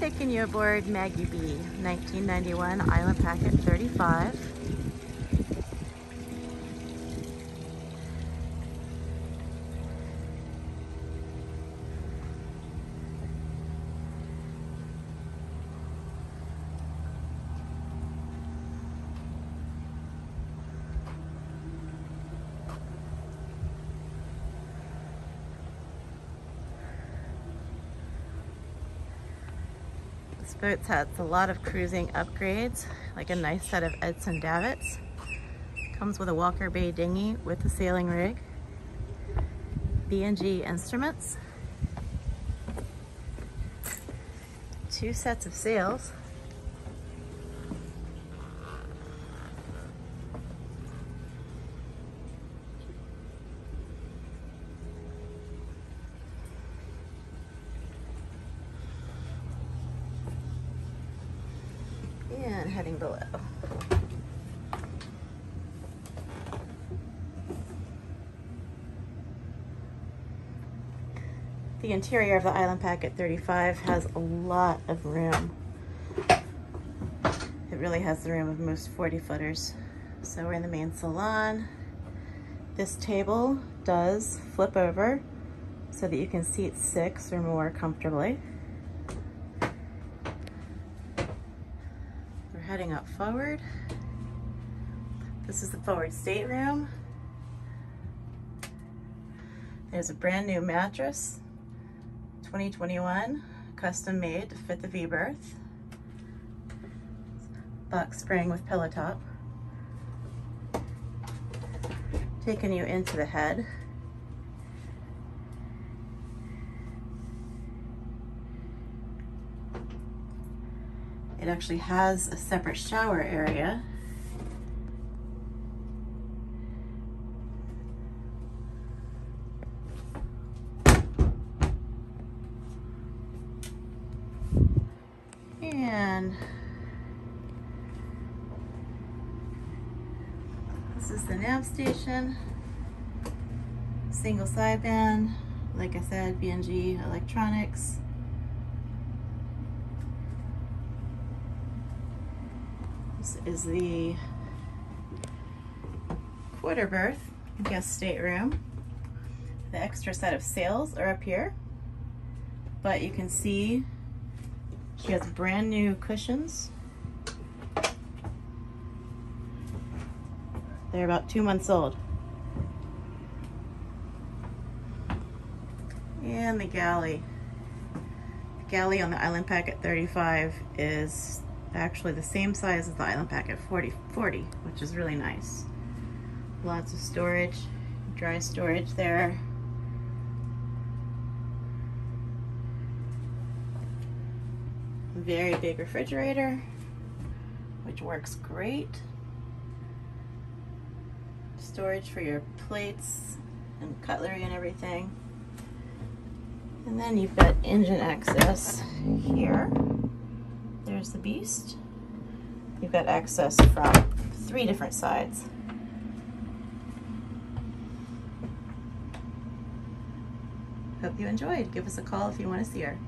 Taking you aboard Maggie B, 1991 Island Packet 35. This boat has a lot of cruising upgrades, like a nice set of Edson davits. Comes with a Walker Bay dinghy with a sailing rig. B&G instruments. Two sets of sails. And heading below. The interior of the Island Packet 35 has a lot of room. It really has the room of most 40 footers. So we're in the main salon. This table does flip over so that you can seat six or more comfortably. Heading up forward. This is the forward stateroom. There's a brand new mattress, 2021, custom made to fit the V-berth. Box spring with pillow top. Taking you into the head. It actually has a separate shower area. And this is the nav station, single sideband, like I said, B&G electronics. This is the quarter berth guest stateroom. The extra set of sails are up here, but you can see she has brand new cushions. They're about two months old. And the galley. The galley on the Island Packet 35 is actually the same size as the Island Packet 40, 40 which is really nice. Lots of storage, dry storage there. Very big refrigerator, which works great. Storage for your plates and cutlery and everything. And then you've got engine access here. There's the beast. You've got access from three different sides. Hope you enjoyed. Give us a call if you want to see her.